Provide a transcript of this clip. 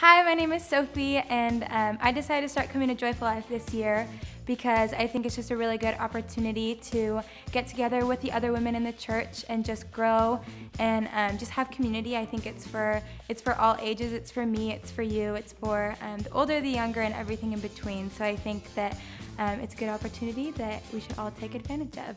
Hi, my name is Sophie, and um, I decided to start coming to Joyful Life this year because I think it's just a really good opportunity to get together with the other women in the church and just grow and um, just have community. I think it's for it's for all ages. It's for me. It's for you. It's for um, the older, the younger, and everything in between. So I think that um, it's a good opportunity that we should all take advantage of.